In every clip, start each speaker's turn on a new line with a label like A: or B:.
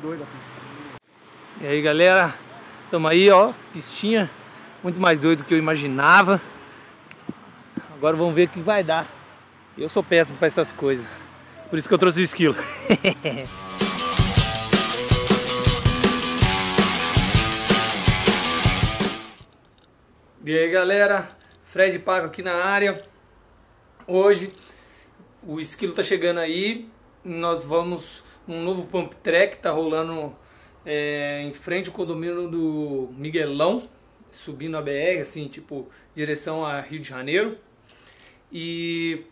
A: Doido.
B: E aí galera, estamos aí ó, pistinha, muito mais doido do que eu imaginava. Agora vamos ver o que vai dar. Eu sou péssimo para essas coisas, por isso que eu trouxe o esquilo. e aí galera, Fred Pago aqui na área. Hoje o esquilo tá chegando aí, nós vamos um novo pump track, tá rolando é, em frente ao condomínio do Miguelão, subindo a BR, assim, tipo, direção a Rio de Janeiro. E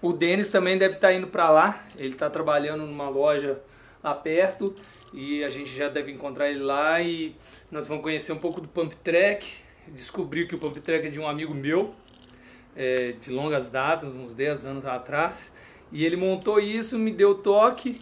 B: o Denis também deve estar tá indo para lá, ele está trabalhando numa loja lá perto e a gente já deve encontrar ele lá e nós vamos conhecer um pouco do Pump Track, descobri que o Pump Track é de um amigo meu, é, de longas datas, uns 10 anos atrás, e ele montou isso, me deu toque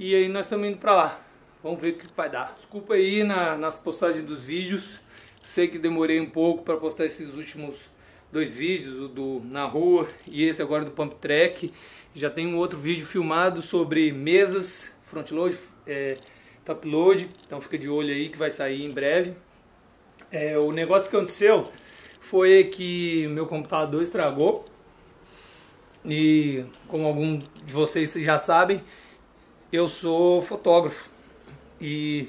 B: e aí nós estamos indo para lá. Vamos ver o que vai dar. Desculpa aí na, nas postagens dos vídeos, sei que demorei um pouco para postar esses últimos dois vídeos, o do na rua e esse agora do Pump Track. Já tem um outro vídeo filmado sobre mesas, front load, é, top load, então fica de olho aí que vai sair em breve. É, o negócio que aconteceu foi que meu computador estragou e como algum de vocês já sabem, eu sou fotógrafo e,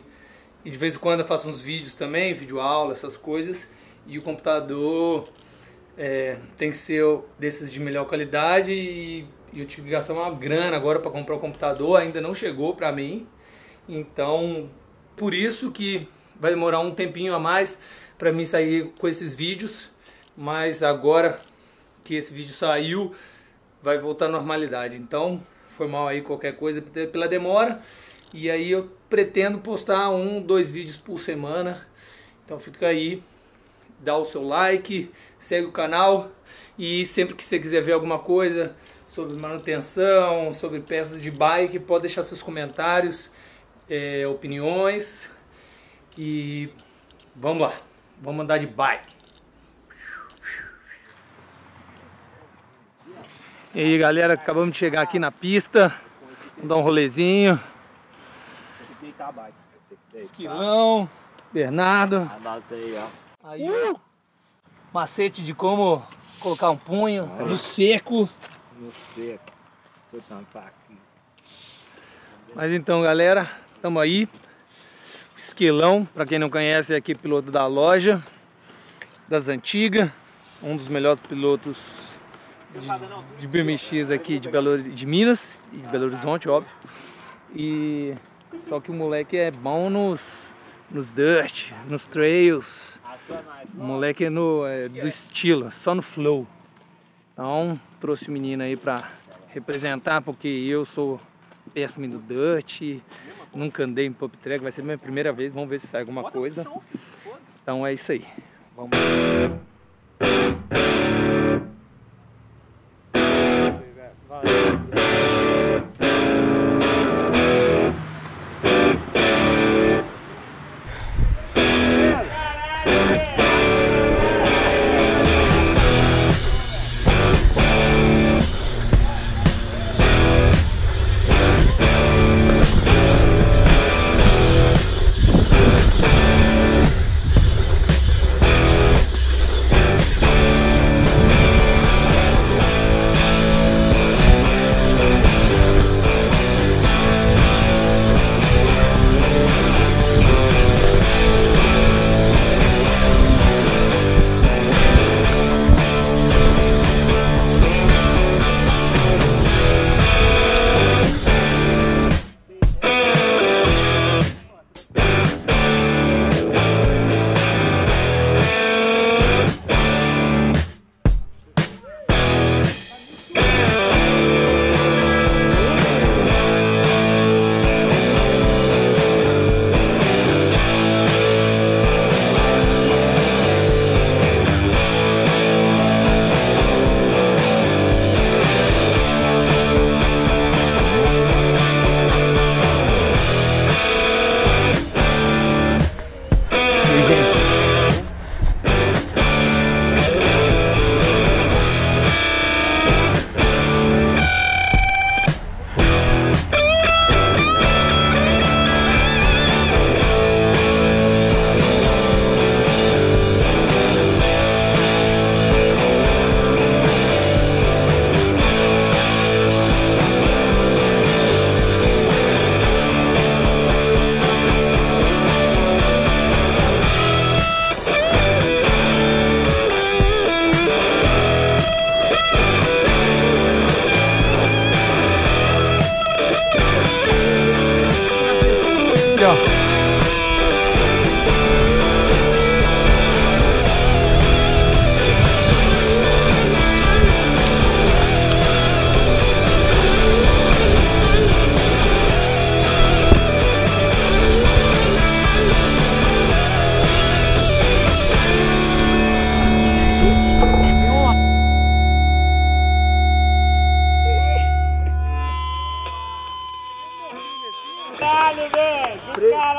B: e de vez em quando eu faço uns vídeos também, vídeo aula, essas coisas, e o computador é, tem que ser desses de melhor qualidade e, e eu tive que gastar uma grana agora para comprar o computador, ainda não chegou para mim. Então, por isso que vai demorar um tempinho a mais para mim sair com esses vídeos, mas agora que esse vídeo saiu, vai voltar à normalidade. Então, foi mal aí qualquer coisa pela demora. E aí eu pretendo postar um, dois vídeos por semana. Então fica aí, dá o seu like, segue o canal e sempre que você quiser ver alguma coisa sobre manutenção, sobre peças de bike, pode deixar seus comentários, é, opiniões e vamos lá, vamos andar de bike. E aí galera, acabamos de chegar aqui na pista, vamos dar um rolezinho. Esquilão, Bernardo. Aí, uh! macete de como colocar um punho no seco.
A: No seco.
B: Mas então, galera, estamos aí. Esquilão, para quem não conhece, é aqui piloto da loja das antigas, um dos melhores pilotos de, de BMX aqui de, Belo, de Minas e de Belo Horizonte, óbvio. E só que o moleque é bom nos, nos dirt, nos trails. O moleque é, no, é do estilo, só no flow. Então trouxe o menino aí pra representar, porque eu sou péssimo no dirt, nunca andei em pop track, vai ser minha primeira vez, vamos ver se sai alguma coisa. Então é isso aí. Vamos.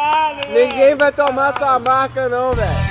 A: Caralho, Ninguém vai tomar sua marca não, velho.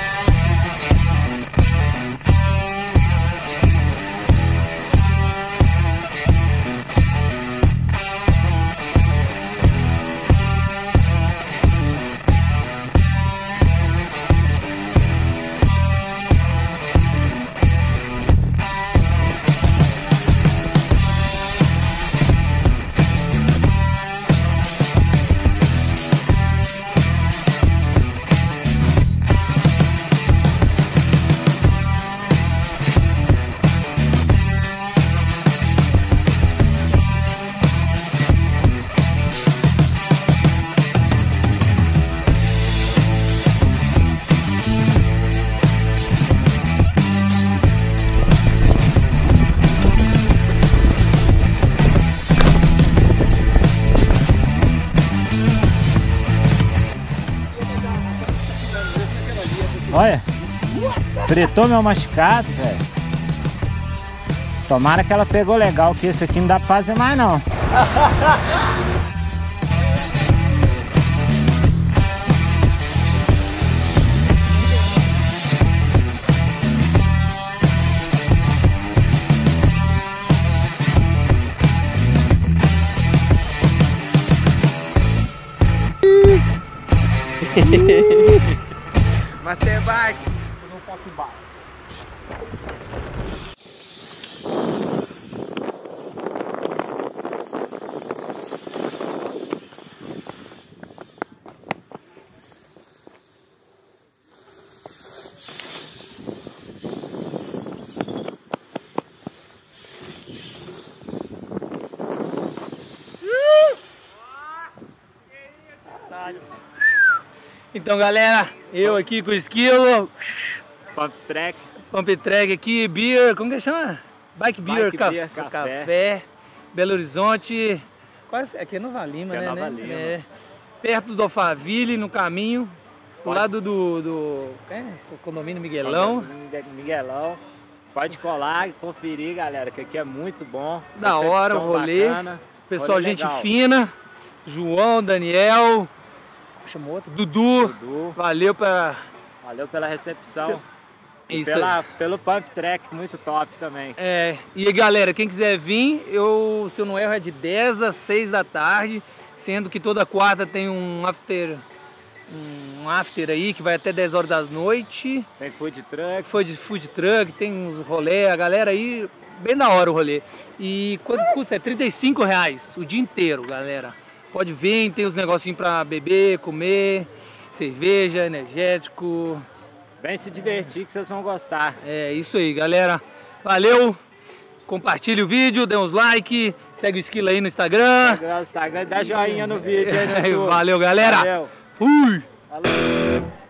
C: Olha, fritou meu machucado, velho. Tomara que ela pegou legal, que esse aqui não dá pra fazer mais não.
B: Então galera, eu aqui com o esquilo,
C: Pump track.
B: pump track aqui, beer, como que chama? Bike beer,
C: Bike
B: café,
C: beer, café.
B: café, Belo Horizonte, quase, aqui é Nova Lima,
C: Aqui é
B: né?
C: Nova
B: né?
C: Lima.
B: É. Perto do Alphaville, no caminho, do
C: Pode-
B: lado do, do é, do condomínio Miguelão.
C: Miguelão. Pode colar e conferir, galera, que aqui é muito bom.
B: Da hora o
C: Recepção
B: rolê.
C: bacana,
B: Pessoal,
C: rolê
B: gente
C: legal.
B: fina, João, Daniel, chamou outro, Dudu,
C: Dudu,
B: valeu pra...
C: valeu pela recepção.
B: Isso
C: pela, pelo pump track, muito top também.
B: É, e galera, quem quiser vir, eu, se eu não erro, é de 10 às 6 da tarde, sendo que toda quarta tem um after, um after aí que vai até 10 horas da noite.
C: Tem food truck.
B: Foi de food truck, tem uns rolê, a galera aí, bem da hora o rolê. E quanto custa? É 35 reais o dia inteiro, galera. Pode vir, tem os negocinhos pra beber, comer, cerveja, energético.
C: Vem se divertir que vocês vão gostar.
B: É isso aí, galera. Valeu! Compartilhe o vídeo, dê uns like, segue o Esquilo aí no Instagram.
C: Instagram, Instagram, dá joinha no vídeo aí no YouTube.
B: Valeu, galera.
C: Valeu.
B: Fui!
C: Falou.